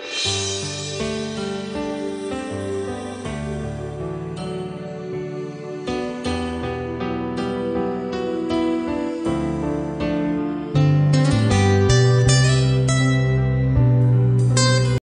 Shh.